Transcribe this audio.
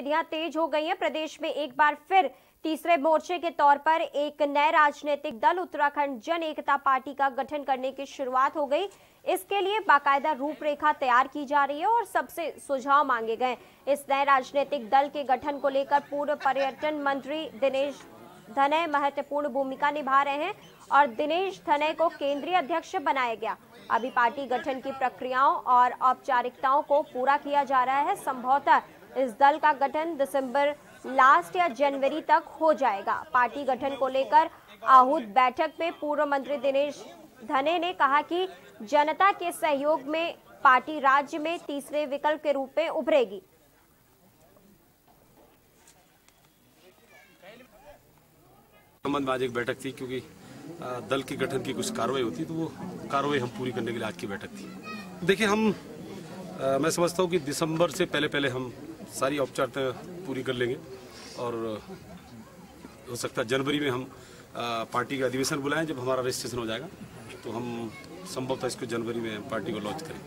गतिविधियाँ तेज हो गई हैं। प्रदेश में एक बार फिर तीसरे मोर्चे के तौर पर एक नए राजनीतिक दल उत्तराखंड जन एकता पार्टी का गठन करने की शुरुआत हो गई। इसके लिए बाकायदा रूपरेखा तैयार की जा रही है और सबसे सुझाव मांगे गए। इस नए राजनीतिक दल के गठन को लेकर पूर्व पर्यटन मंत्री दिनेश धनय महत्वपूर्ण भूमिका निभा रहे हैं और दिनेश धनय को केंद्रीय अध्यक्ष बनाया गया। अभी पार्टी गठन की प्रक्रियाओं और औपचारिकताओं को पूरा किया जा रहा है। संभवतः इस दल का गठन दिसंबर लास्ट या जनवरी तक हो जाएगा। पार्टी गठन को लेकर आहूत बैठक में पूर्व मंत्री दिनेश धने ने कहा कि जनता के सहयोग में पार्टी राज्य में तीसरे विकल्प के रूप में उभरेगी। आज एक बैठक थी क्योंकि दल के गठन की कुछ कार्रवाई होती तो वो कार्रवाई हम पूरी करने के लिए आज की बैठक थी। देखिए हम आ, मैं समझता हूँ कि दिसंबर से पहले पहले हम सारी औपचारिकता पूरी कर लेंगे। और, हो सकता है जनवरी में हम पार्टी का अधिवेशन बुलाएँ, जब हमारा रजिस्ट्रेशन हो जाएगा। तो हम संभवतः इसको जनवरी में पार्टी को लॉन्च करें